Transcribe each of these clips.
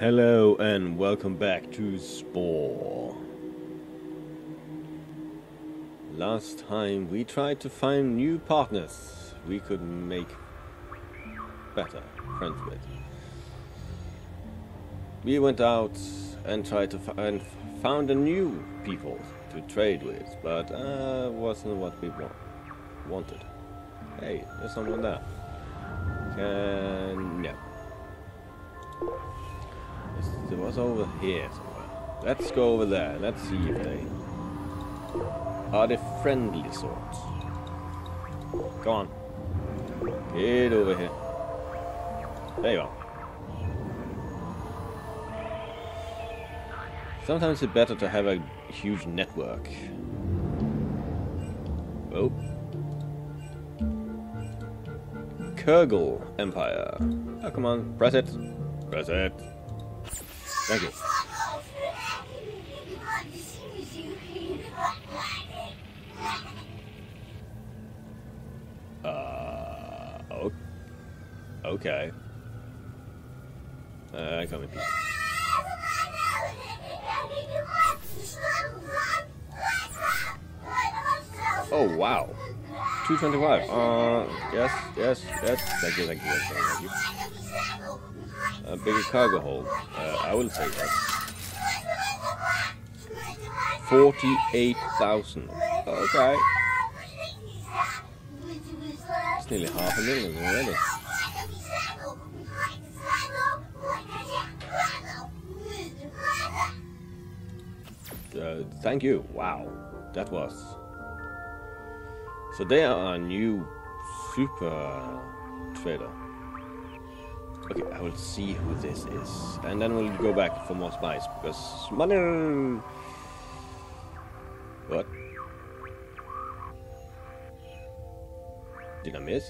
Hello and welcome back to Spore. Last time we tried to find new partners we could make better friends with. We went out and tried to find found a new people to trade with, but uh, wasn't what we want wanted. Hey, there's someone there. Can no. It was over here somewhere. Let's go over there. Let's see if they are the friendly sorts. Come on. Get over here. There you are. Sometimes it's better to have a huge network. Oh. Kurgle Empire. Oh, come on. Press it. Press it. Thank you. Uh, oh, okay. Uh, I come in peace. Oh, wow. 225. Uh, yes, yes, yes. Thank you, thank you, thank you. Thank you. A bigger cargo hold. Uh, I will take that. 48,000. Okay. It's nearly half a million already. Uh, thank you. Wow. That was so they are a new super trader. Okay, I will see who this is. And then we'll go back for more spies, because money... What? Did I miss?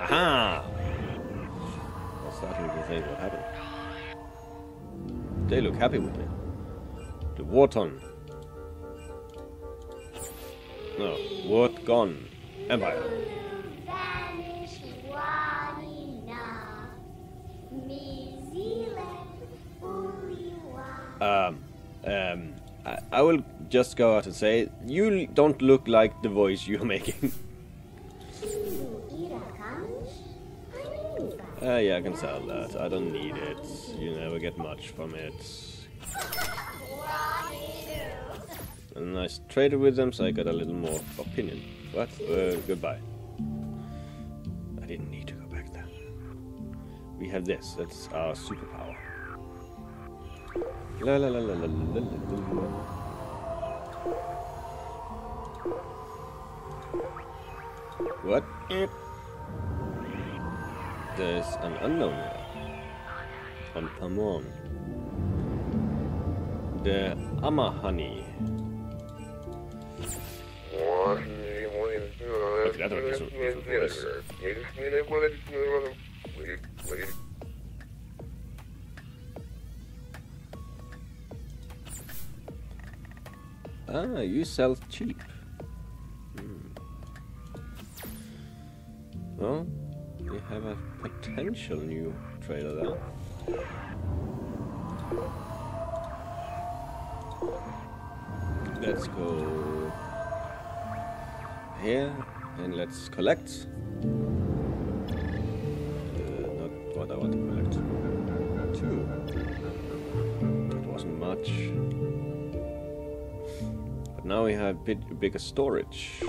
Aha! I was starting to think what happened. They look happy with me. The Warton no, what gone? Empire. Um, um, I, I will just go out and say, you don't look like the voice you're making. uh, yeah, I can sell that. I don't need it. You never get much from it. And I traded with them, so I got a little more opinion. What? Uh, goodbye. I didn't need to. We have this. That's our superpower. La la la la la la la la. What? There's an unknown here. On Pamon. The Amahani. Ah, you sell cheap. Hmm. Well, we have a potential new trader there. Let's go here and let's collect. Now we have bit bigger storage.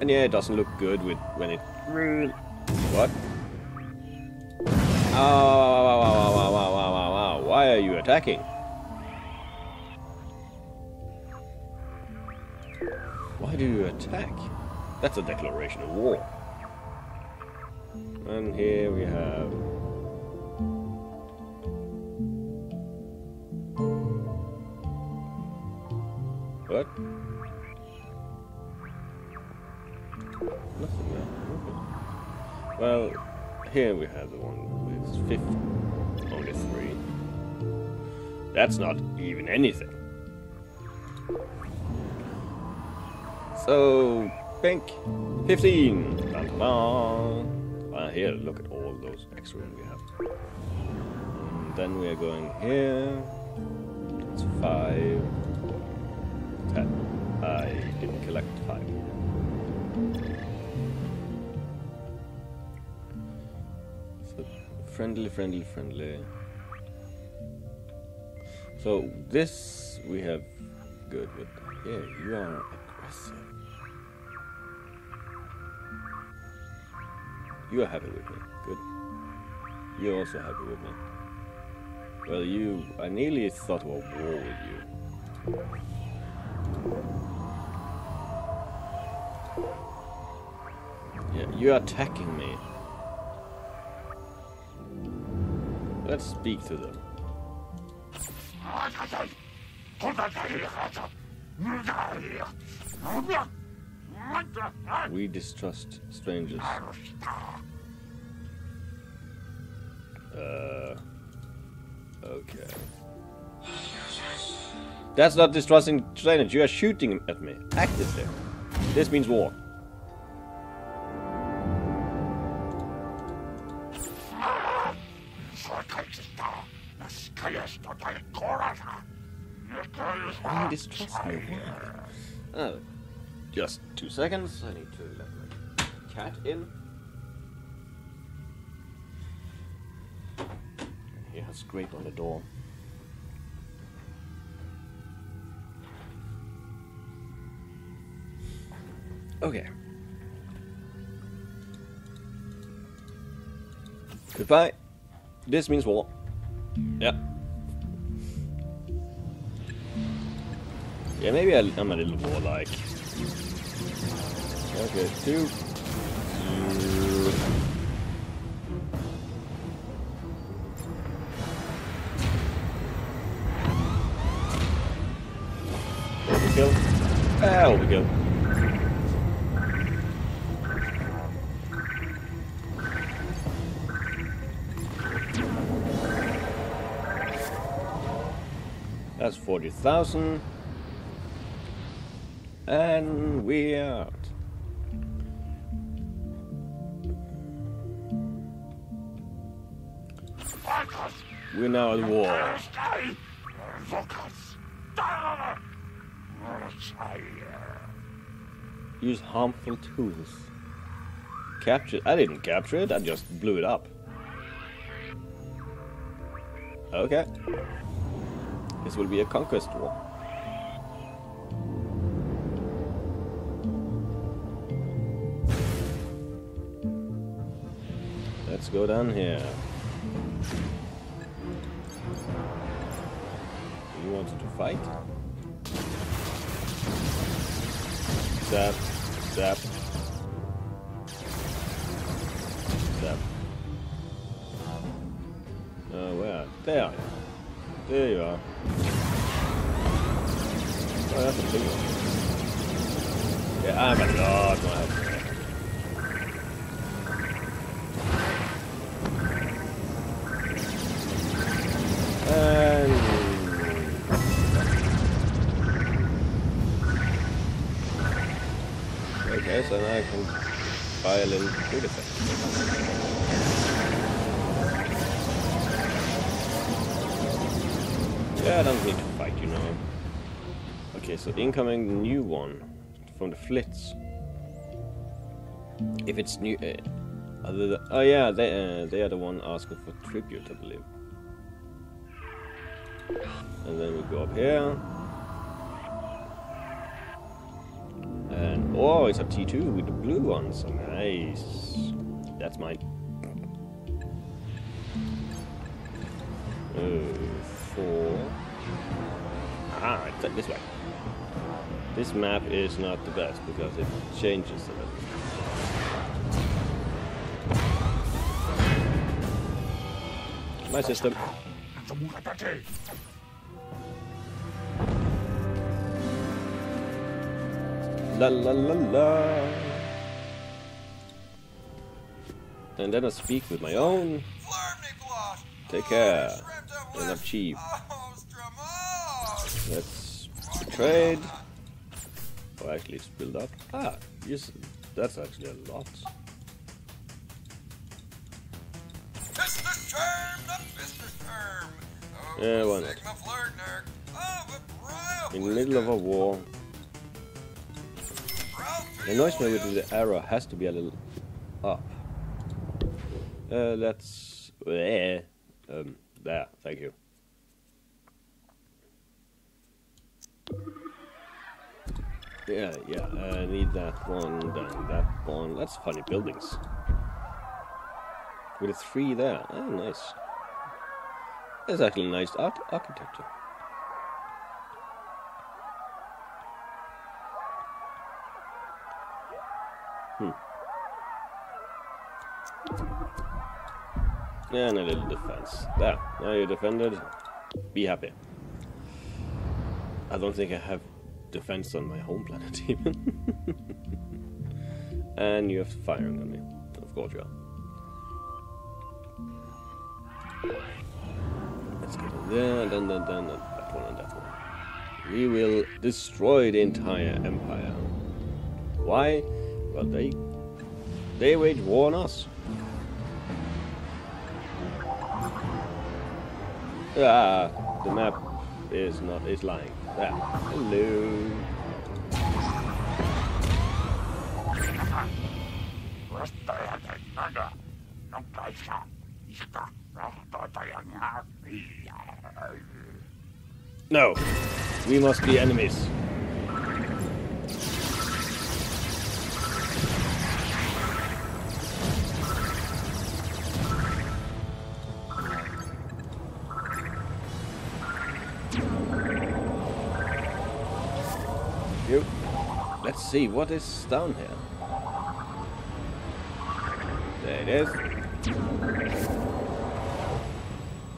And yeah, it doesn't look good with when it. What? Why are you attacking? Why do you attack? That's a declaration of war. And here we have... What? Nothing. Well, here we have the one with 50, only three. That's not even anything. So, pink, 15. Dun, dun, Uh, here, look at all those extra we have. then we are going here. It's five. Ten. I didn't collect five. So friendly, friendly, friendly. So this we have good with. Yeah, you are aggressive. You are happy with me. Good. You're also happy with me. Well, you... I nearly thought of a war with you. Yeah, you're attacking me. Let's speak to them. We distrust strangers. Uh, okay. That's not distrusting strangers. You are shooting at me actively. This means war. Why distrust me? Oh, just two seconds. I need to let my cat in. He has scrape on the door. Okay. Goodbye. This means war. Yep. Yeah, maybe I, am a little more like. Okay, two. 40,000. And we're out. We're now at war. Use harmful tools. Capture. I didn't capture it, I just blew it up. Okay. This will be a conquest war. Let's go down here. You wanted to fight? Zap, zap, zap. Uh, where? There. There you are. Oh, that's a big one. Yeah, I'm a help. And okay, so now I can buy a little effect. Yeah, I don't need to fight, you know. Okay, so incoming new one from the Flits. If it's new, uh, oh yeah, they uh, they are the one asking for tribute, I believe. And then we go up here. And oh, it's a T2 with the blue one, so nice. That's mine. Oh, four. Ah, it's this way. This map is not the best because it changes a bit. My system. La la la la. And then I speak with my own. Take care. Cheap. Let's trade. Oh, actually, it's build up. Ah, yes, that's actually a lot. Business term, the business term. Yeah, why not? In the middle of a war. The noise with the arrow has to be a little up. Uh, that's... Uh, um, there, thank you. Yeah, yeah, I need that one, then that one. That's funny buildings. With a three there. Oh, nice. That's actually nice art architecture. Hmm. And a little defense. There. Now you're defended. Be happy. I don't think I have defense on my home planet even. and you have firing on me. Of course you are. Let's get in there, then, then, then, that one and that one. We will destroy the entire empire. Why? Well, they they wage war on us. Ah, the map is not is lying. Ah, hello. No, we must be enemies. See what is down here. There it is.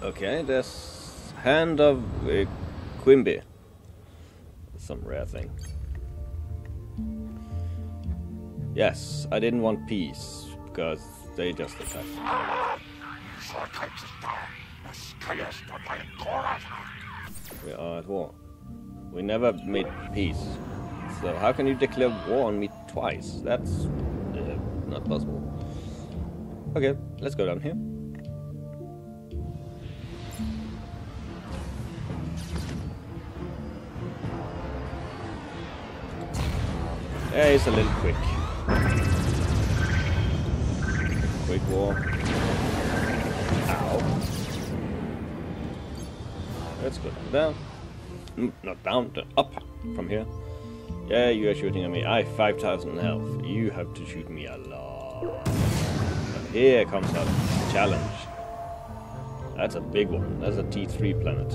Okay, there's hand of uh, Quimby. Some rare thing. Yes, I didn't want peace because they just attacked. We are at war. We never made peace. So how can you declare war on me twice? That's uh, not possible. Okay, let's go down here. Yeah, it's a little quick. Quick war. Ow. Let's go down. Mm, not down, up from here. Yeah, you are shooting at me. I have 5,000 health. You have to shoot me a lot. But here comes our challenge. That's a big one. That's a T3 planet.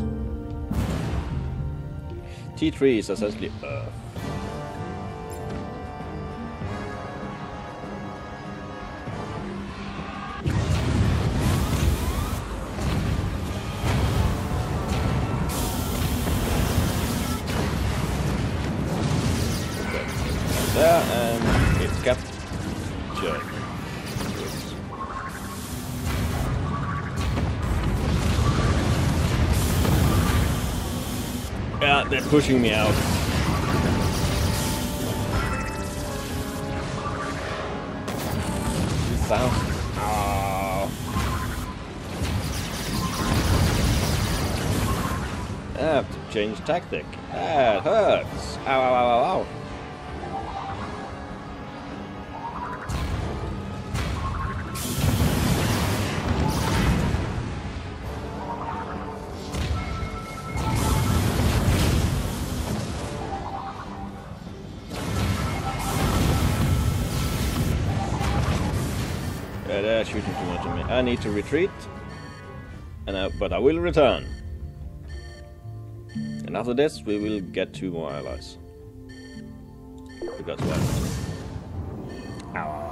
T3 is essentially Earth. Pushing me out. Sound. Oh. Ah. I have to change tactic. That hurts. Ow, ow, ow, ow, ow. I need to retreat, and I, but I will return. And after this, we will get two more allies. Because what? Ow.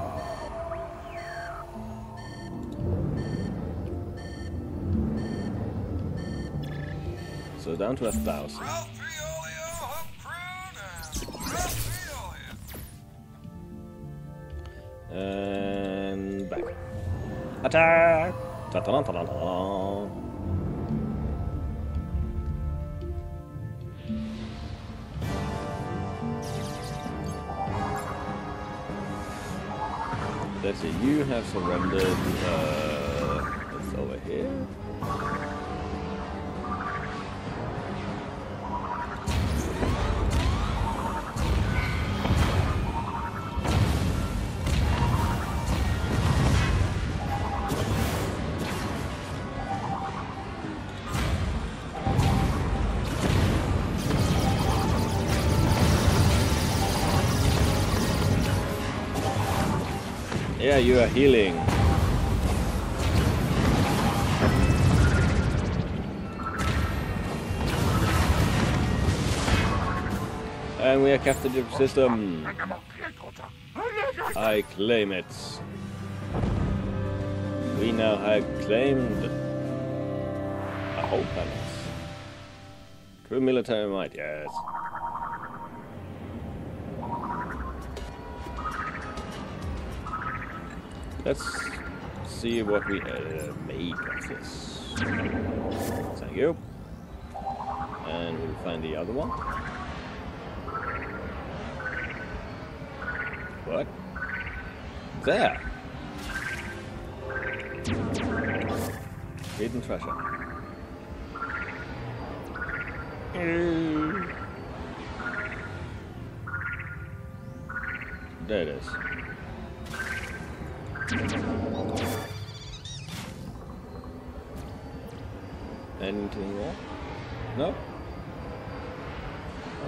So down to a thousand. And back. Attack! Ta -ta -ta -ta -ta -ta. Let's you have surrendered. Uh, it's over here. Yeah, you are healing. And we are captured the system. I claim it. We now have claimed a whole planet. True military might, yes. Let's see what we uh, made of this. Thank you. And we'll find the other one. What? There! Hidden treasure. There it is. Anything more? No?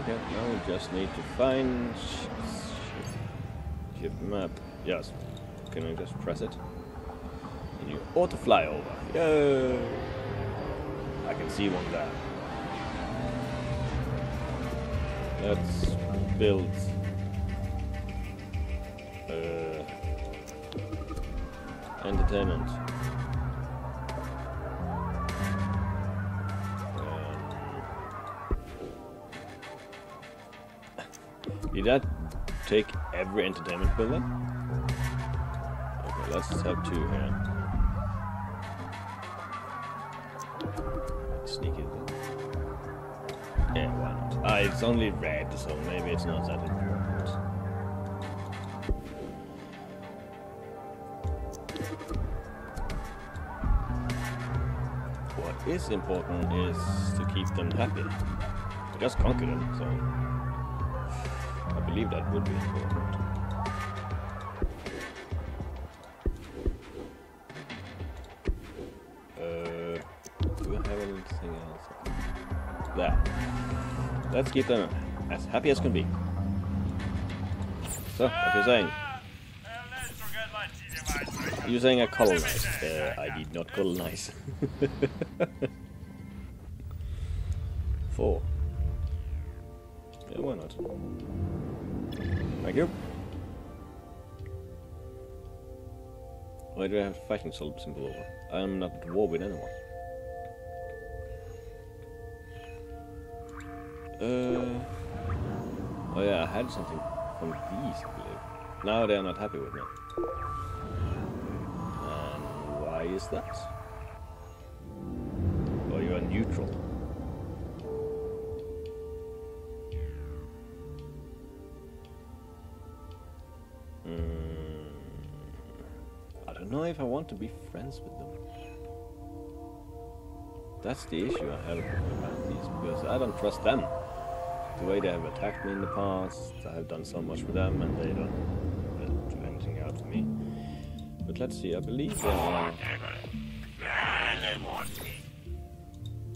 Okay, now we just need to find sh sh ship map. Yes. Can I just press it? And you auto fly over. Yay! I can see one there. Let's build uh, entertainment. Um, did that take every entertainment building? Okay, let's have two here. Sneak it in. Yeah, why not? Ah, it's only red, so maybe it's not that important. Is important is to keep them happy. I just conquer them, so I believe that would be important. Uh, do we have anything else? There. Let's keep them as happy as can be. So, what you're saying? Saying I colonize. Uh, I did not colonize. Four. Yeah, why not? Thank you. Why do I have fighting symbol over? I am not at war with anyone. Uh, oh yeah, I had something from these, I believe. Now they are not happy with me. Why is that? Or you are neutral. Hmm. I don't know if I want to be friends with them. That's the issue I have about these, because I don't trust them. The way they have attacked me in the past, I have done so much for them, and they don't But let's see, I believe they are...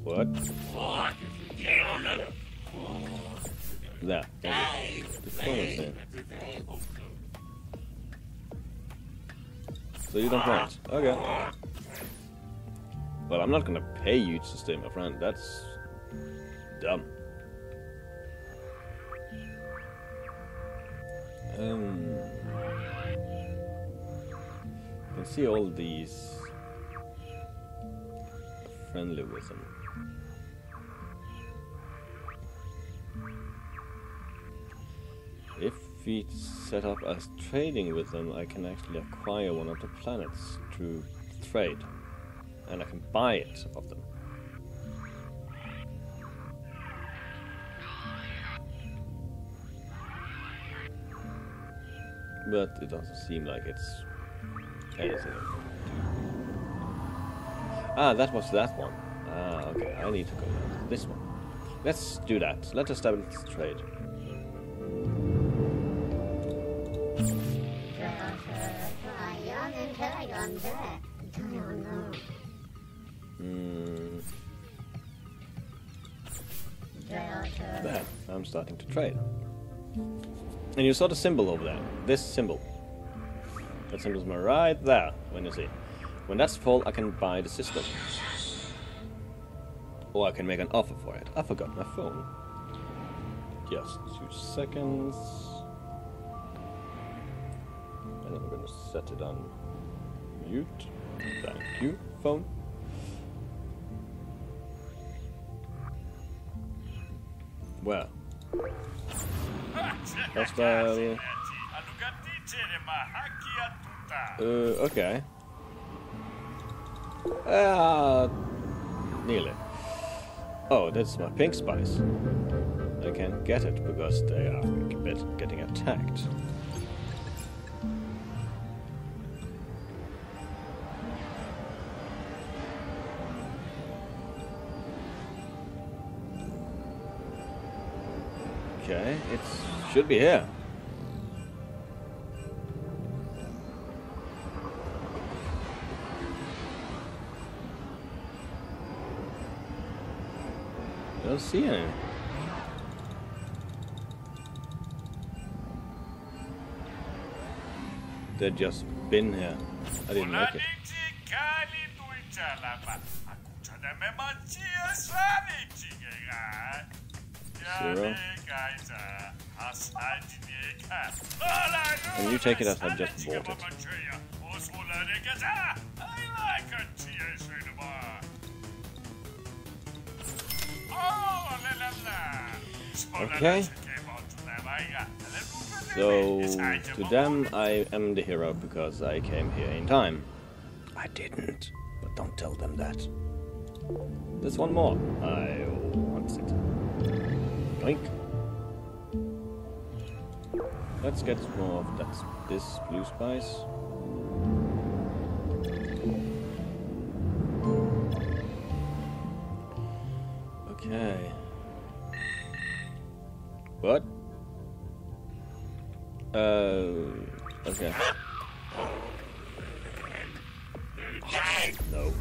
What? There. Diplomacy. So you don't want? Okay. Well, I'm not gonna pay you to stay my friend. That's dumb. See all these friendly with them. If we set up as trading with them, I can actually acquire one of the planets through trade and I can buy it of them. But it doesn't seem like it's Ah, that was that one. Ah, okay, I need to go this one. Let's do that. Let us establish trade. Mm. There, I'm starting to trade. And you saw the symbol over there. This symbol. That symbol's right there, when you see. When that's full, I can buy the system. Or I can make an offer for it. I forgot my phone. Just two seconds. And then I'm gonna set it on mute. Thank you, phone. Well. Hostile. Uh, okay. Ah, nearly. Oh, that's my pink spice. I can't get it because they are getting attacked. Okay, it should be here. Don't see any. They've just been here. I didn't make it. Zero. And you take it as I just bought it. Okay. So, to them, I am the hero because I came here in time. I didn't, but don't tell them that. There's one more. I want it. Blink. Let's get more of that. This blue spice. Okay. No.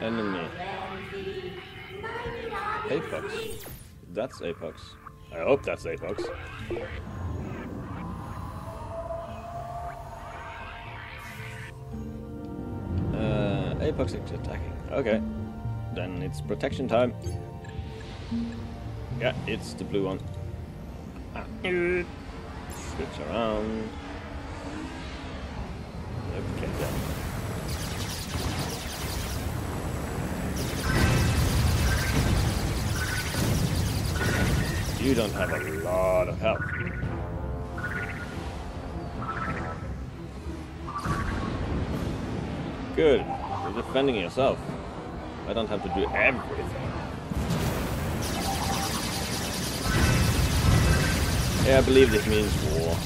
Enemy. Apex. That's Apex. I hope that's Apex. Uh, Apex is attacking. Okay. Then it's protection time. Yeah, it's the blue one. Ah. Switch around. You don't have a lot of health. Good. You're defending yourself. I don't have to do everything. Yeah, I believe this means war.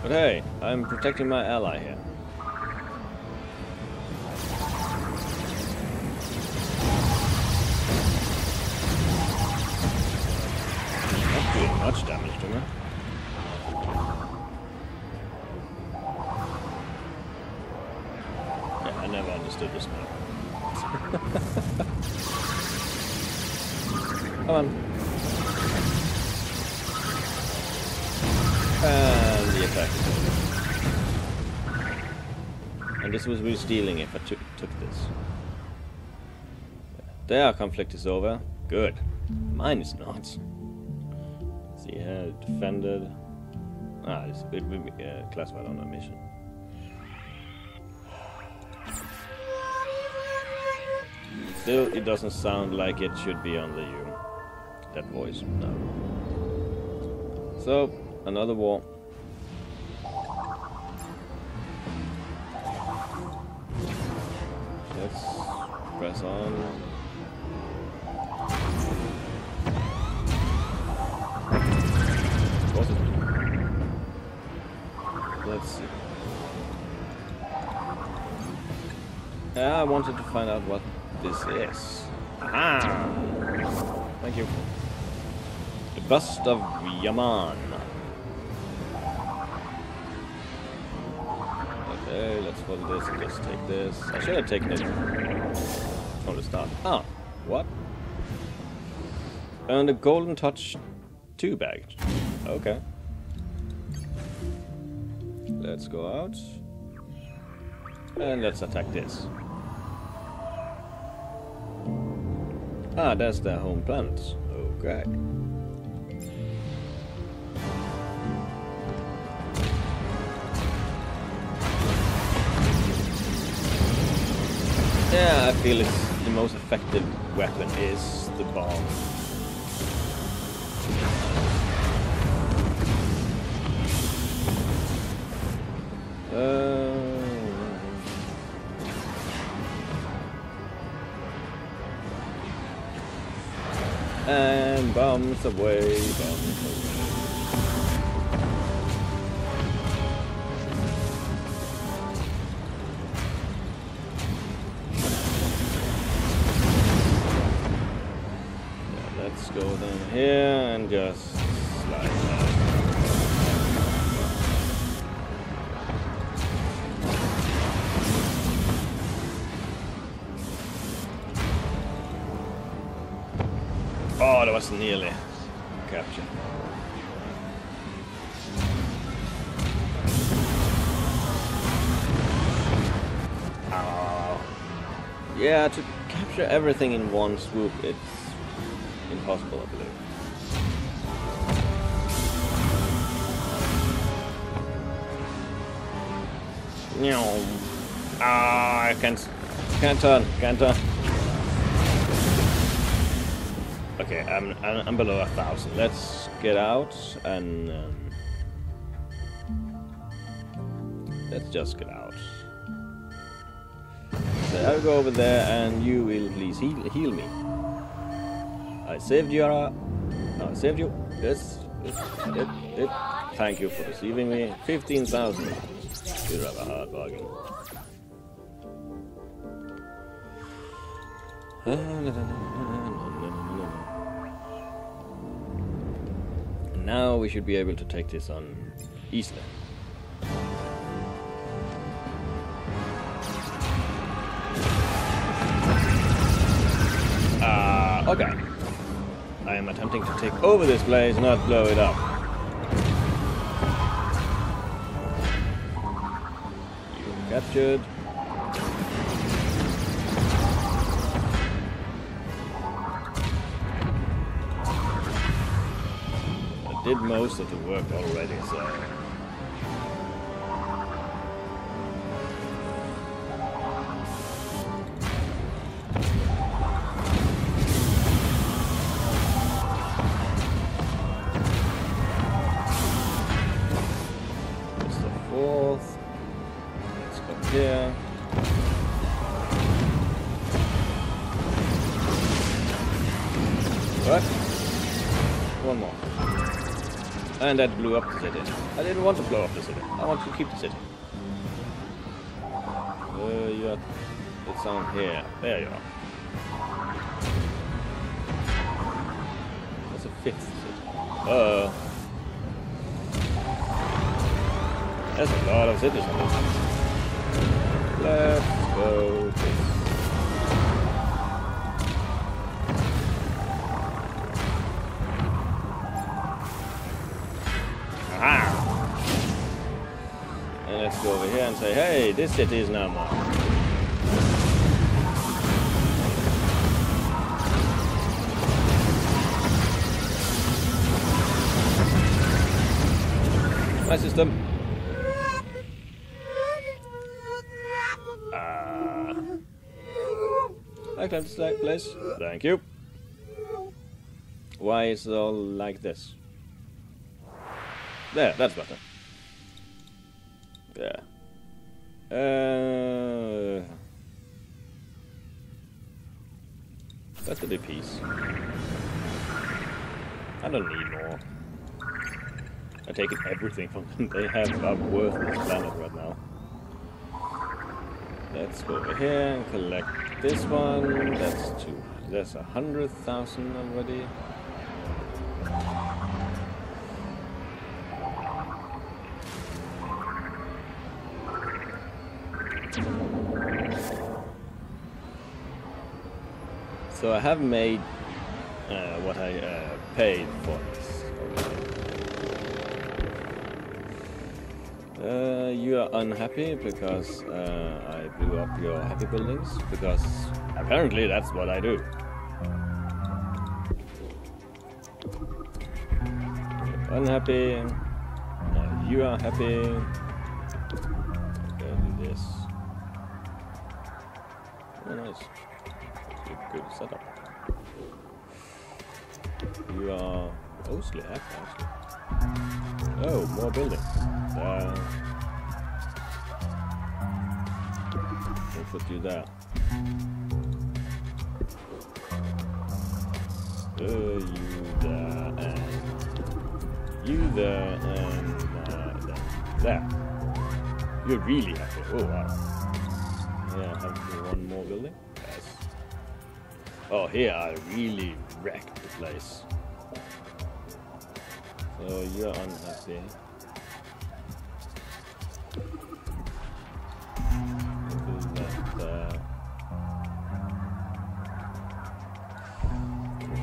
But hey, I'm protecting my ally here. This was really stealing if I took, took this. Their conflict is over. Good. Mine is not. See here, defended. Ah, it's, it will be uh, classified on a mission. Still, it doesn't sound like it should be on the U. That voice, no. So, another war. Press on. Let's see. Yeah, I wanted to find out what this is. Aha! Thank you. The bust of Yaman. Okay, let's follow this and just take this. I should have taken it from the start. Ah, what? And a golden touch two bagged. Okay. Let's go out. And let's attack this. Ah, that's their home planet. Okay. Yeah, I feel it's most effective weapon is the bomb. Uh, and bombs away, bombs away. Nearly captured. Yeah, to capture everything in one swoop, it's impossible, I believe. Ah, I can't, can't turn, can't turn. I'm, I'm, below a thousand. Let's get out and um, let's just get out. So I'll go over there and you will please heal, heal me. I saved you. Uh, no, I saved you. Yes, yes, I did, did. Thank you for receiving me. Fifteen thousand. You're rather hard bargain. Now we should be able to take this on easily. Ah, okay. I am attempting to take over this place, not blow it up. You captured. Did most of the work already, so... that blew city. I didn't want to blow up the city. I want to keep the city. Uh, you are... It's on here. There you are. That's a fifth city. Uh There's a lot of cities on this. Say, hey, this city is now mine. My system. I climbed this. Thank you. Why is it all like this? There, that's better. Yeah. Uh, that's a big piece. I don't need more. I've taken everything from them. They have a worthless planet right now. Let's go over here and collect this one. That's two. That's a hundred thousand already. Have made uh, what I uh, paid for this. already. Uh, you are unhappy because uh, I blew up your happy buildings because apparently that's what I do. unhappy. Now you are happy. Okay, do this. Oh, nice. Good setup. You are mostly happy, actually. Oh, more buildings. Uh, we'll put you there. Uh, you there and you there and uh, there. there. You're really happy. Oh wow. Yeah, have one more building? Yes. Oh, here I really wrecked the place. So you're unhappy.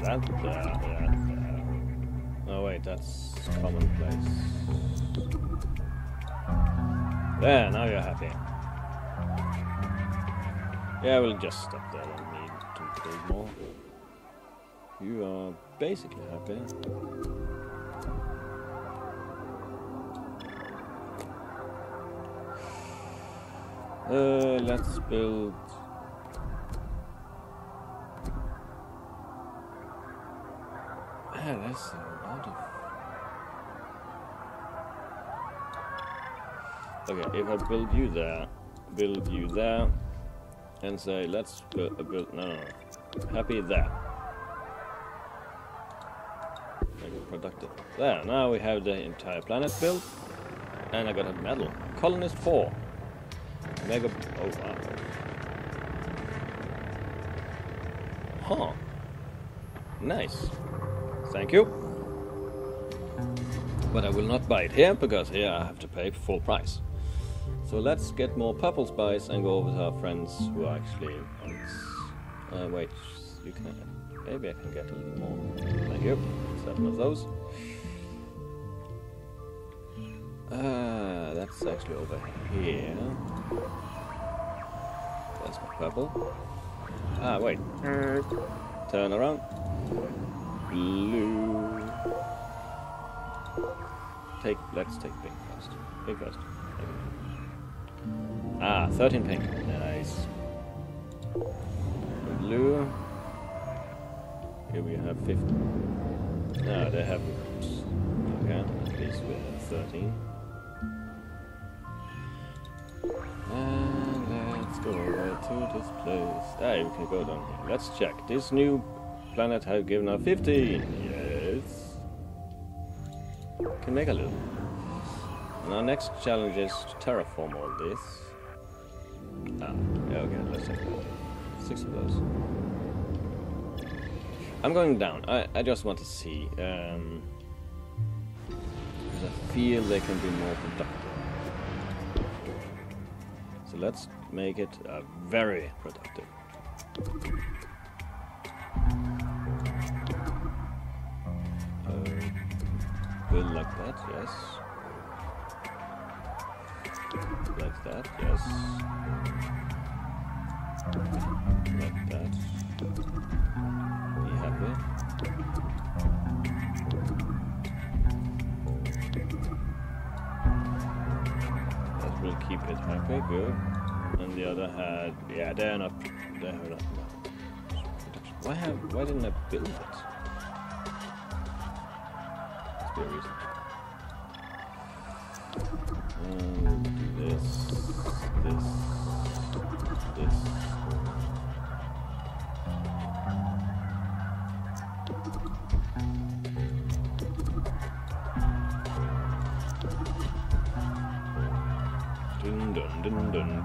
That. That. Oh wait, that's commonplace. There, now you're happy. Yeah, we'll just stop there. Don't need to build more. You are basically happy. Uh, let's build. Yeah, that's a lot of. Okay, if I build you there, build you there, and say let's build, uh, build no, no, happy there. Productive. There, now we have the entire planet built, and I got a medal. Colonist 4. Mega. Oh, wow. Huh. Nice. Thank you. But I will not buy it here because here I have to pay full price. So let's get more purple spice and go with our friends who are actually. Uh, wait, you can. Maybe I can get a little more. Thank you. Seven of those. Ah, that's actually over here. That's my purple. Ah, wait. Turn around. Blue. Take. Let's take pink first. Pink first. Ah, 13 pink. Nice. Blue. Here we have 15. No, they have. Okay, at least we have 13. Place. Ah, can go down here. Let's check. This new planet has given us 15. Yes. Can make a little. And our next challenge is to terraform all this. Ah, yeah, okay, let's check. Six of those. I'm going down. I, I just want to see. Um, I feel they can be more productive. So let's make it uh, very productive. Uh, build like that, yes. Like that, yes. Like that. Be happy. That will keep it happy, good. And the other had, yeah, they're not, they're not. Why have, why didn't I build it? Dun, dun,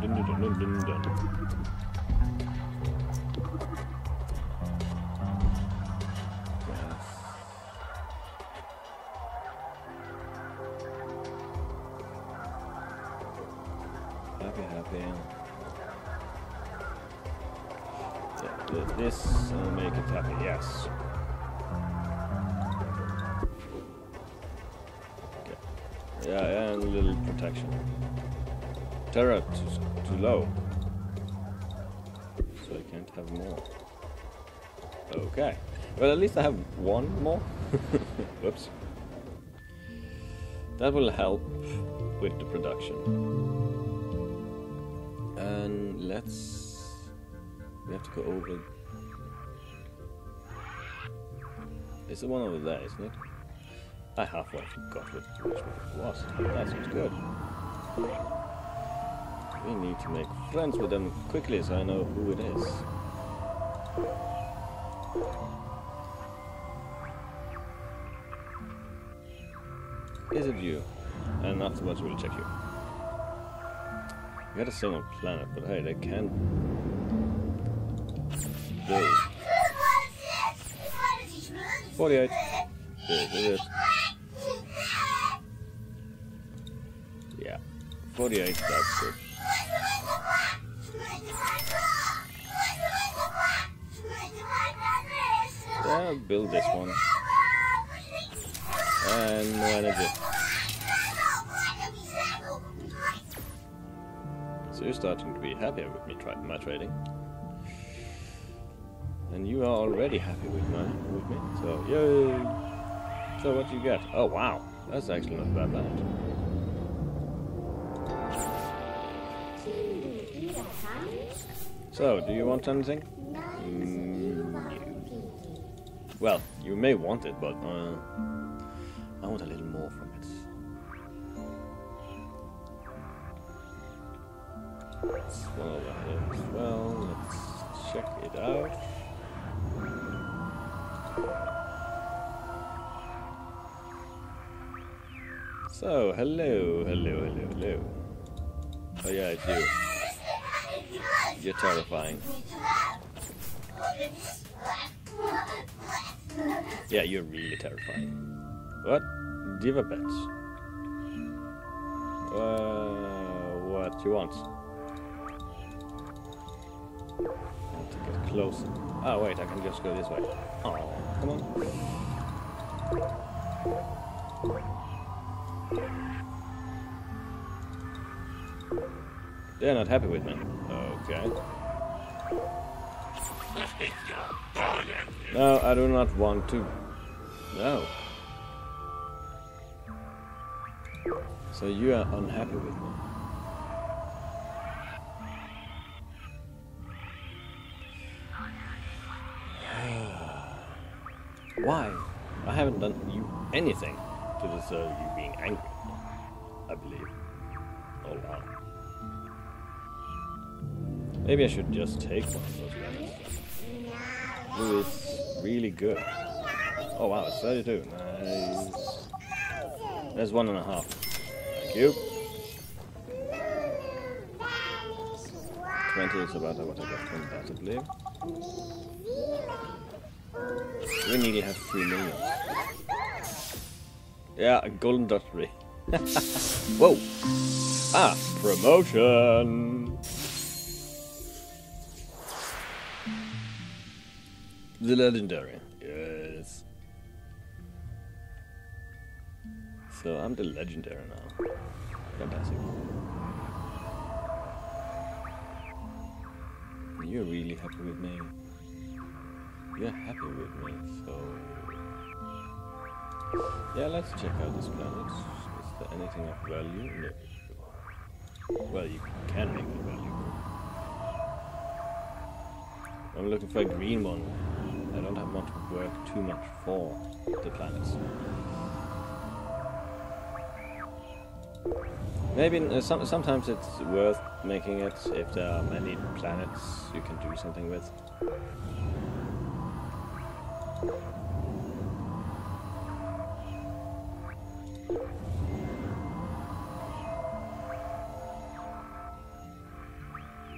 this will make it happy. yes. Yeah, and a little protection. Terra too, too low. So I can't have more. Okay. Well, at least I have one more. Whoops. That will help with the production. And let's... We have to go over... It's the one over there, isn't it? I halfway forgot what it was. That sounds good. We need to make friends with them quickly so I know who it is. Is it you? Uh, and afterwards we'll check you. We got a single planet, but hey, they can build. 48. This is it. Yeah. 48, that's good. No energy. So you're starting to be happier with me tra my trading. And you are already happy with my with me. So yay! So what do you get? Oh wow, that's actually not bad bad. So, do you want anything? Mm, no. Well, you may want it, but uh, I want a little more from it. One over here as well. Let's check it out. So, hello, hello, hello, hello. Oh yeah, it's you. You're terrifying. Yeah, you're really terrifying. What? Diva pets. Uh, what you want? I have to get closer. Oh wait, I can just go this way. Oh, come on. They're not happy with me. Okay. No, I do not want to. No. So you are unhappy with me. Why? I haven't done you anything to deserve you being angry. I believe. Oh wow. Maybe I should just take one of those lemons. Blue is really good. Oh wow, it's 32. Nice. There's one and a half. Thank you. 20 is about what I got from that, I believe. We nearly have 3 million. Yeah, a golden ray. Whoa! Ah, promotion! The legendary. So I'm the legendary now. Fantastic. You're really happy with me. You're happy with me, so... Yeah, let's check out this planet. Is there anything of value? No. Well, you can make it valuable. I'm looking for a green one. I don't have much work too much for the planets. Maybe uh, some, sometimes it's worth making it if there are many planets you can do something with.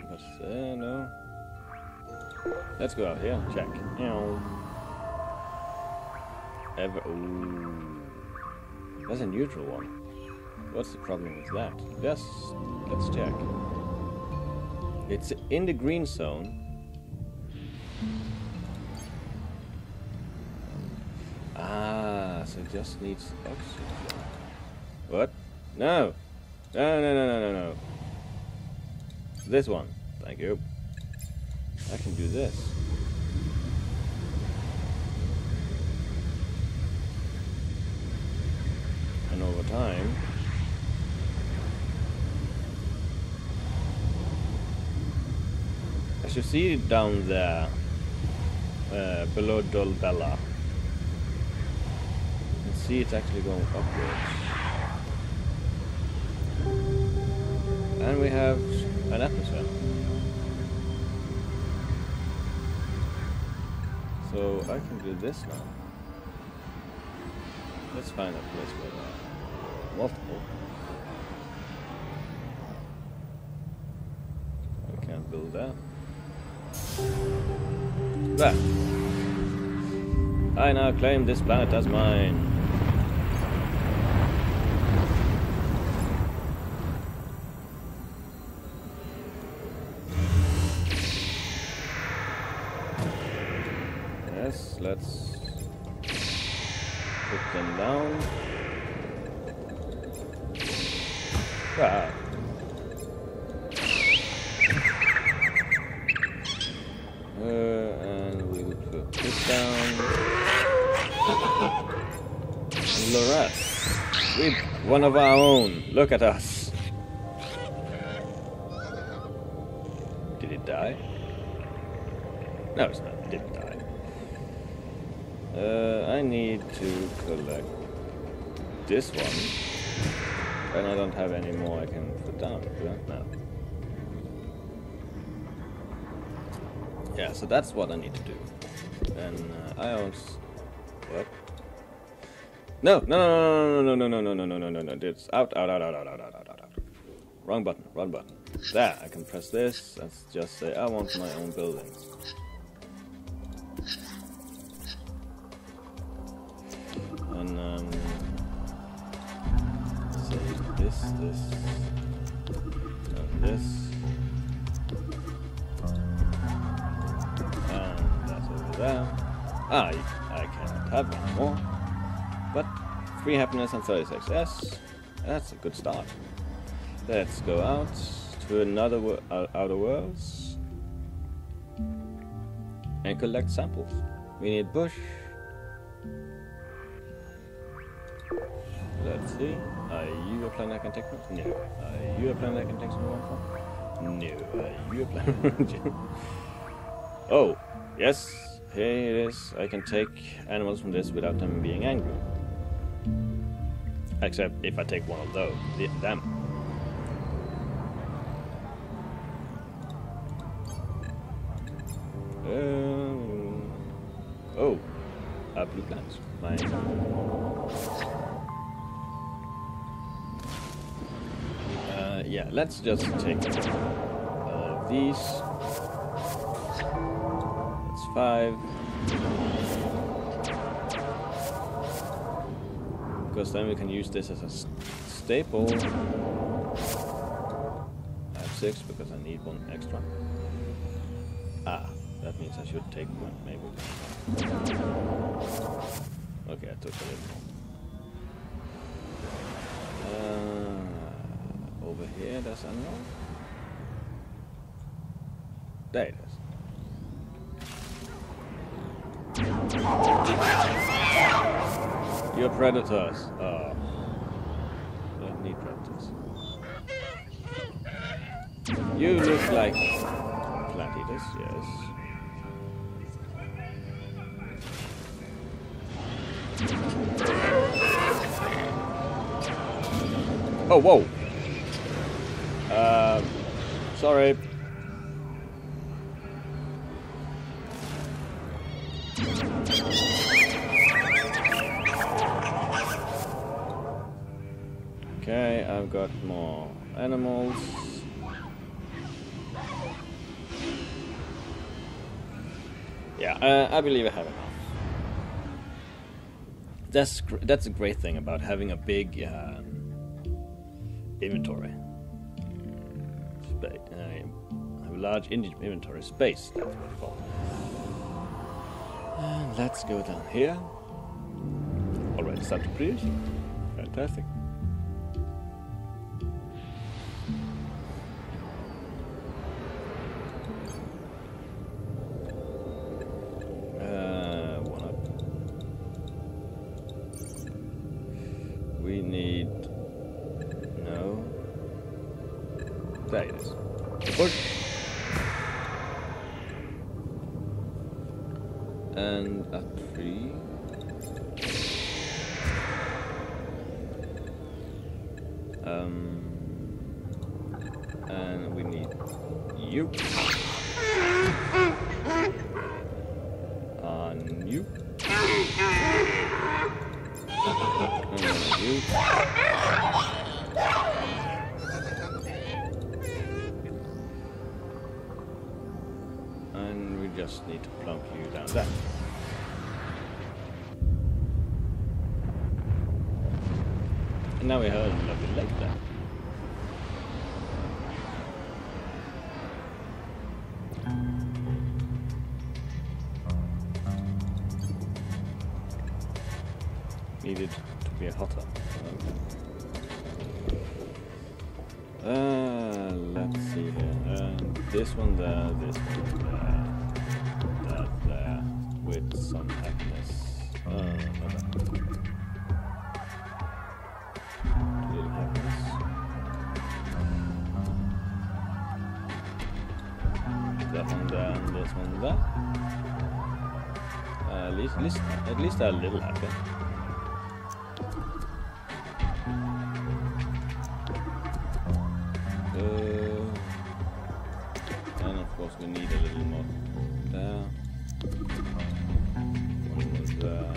But uh, no. Let's go out here. Check. Ever. Ooh. That's a neutral one. What's the problem with that? Yes, let's check. It's in the green zone. Ah, so it just needs oxygen. What? No. No, no, no, no, no, no. This one. Thank you. I can do this. And over time... As you see down there, uh, below Dolbella, you can see it's actually going upwards. And we have an atmosphere. So I can do this now. Let's find a place where there are multiple. I can't build that. I now claim this planet as mine. Yes, let's put them down. Ah. One of our own. Look at us. Did it die? No, it's not. It didn't die. Uh, I need to collect this one. And I don't have any more I can put down, do I? No. Yeah, so that's what I need to do. And uh, I s- What? No, no, no, no, no, no, no, no, no, no, no, no, no, it's out, out, out, out, out, out, out, out, out. Wrong button, wrong button. There, I can press this. Let's just say I want my own buildings. And um, say this, this, and this, and that's over there. Ah, I I cannot have any more. But three happiness and 36. Yes, that's a good start. Let's go out to another wo- outer worlds and collect samples. We need bush. Let's see. Are you a planet I can take from? No. Are you a planet I can take some from? No. Are you a planet? oh, yes. Here it is. I can take animals from this without them being angry. Except if I take one of those, the, them. Um, oh, uh, blue plants. Fine. Uh, yeah, let's just take uh, these. That's five. Because then we can use this as a s- staple. I have six because I need one extra. Ah, that means I should take one, maybe. Okay, I took a little. Uh, over here, there's animal. There it is. You're predators. I don't need predators. You look like plant yes. Oh, whoa. Uh, sorry. I've got more animals. Yeah, uh, I believe I have enough. That's that's a great thing about having a big uh, inventory. Spa- uh, have a large in- inventory space. That's what it's called. And let's go down here. Already start to produce. Fantastic. And a tree. Um, and we need you. Now we have at least, at least, a little happy. Uh, and of course we need a little more there. One more there.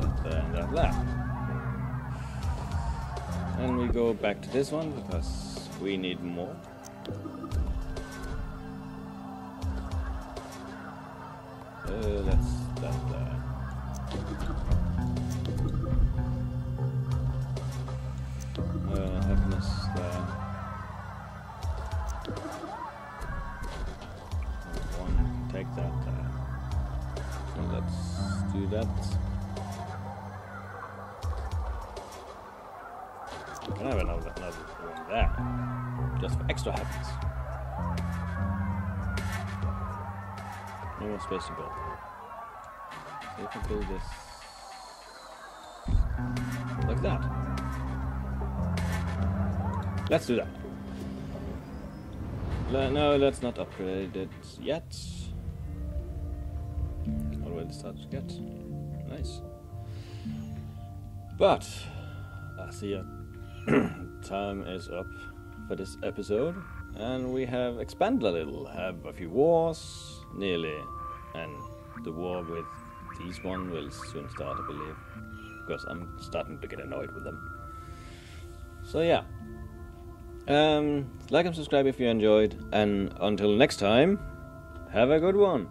That there and that there. And we go back to this one because we need more. Uh, that's that Let's do that. No, let's not upgrade it yet. Already started to get. Nice. But, I see a time is up for this episode. And we have expanded a little. Have a few wars, nearly. And the war with these one will soon start, I believe. Because I'm starting to get annoyed with them. So yeah. Um, like and subscribe if you enjoyed, and until next time, have a good one.